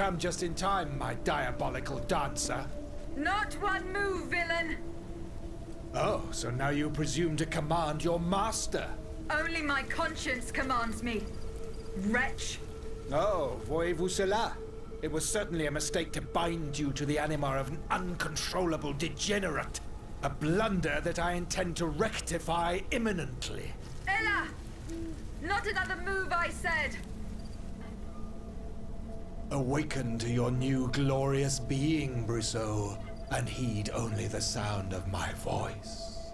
Come just in time, my diabolical dancer. Not one move, villain! Oh, so now you presume to command your master? Only my conscience commands me. Wretch! Oh, voyez-vous cela? It was certainly a mistake to bind you to the anima of an uncontrollable degenerate. A blunder that I intend to rectify imminently. Ella! Not another move, I said! Awaken to your new glorious being, Brusseau, and heed only the sound of my voice.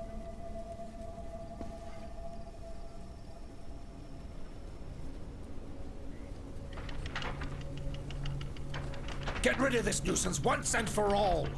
Get rid of this nuisance once and for all!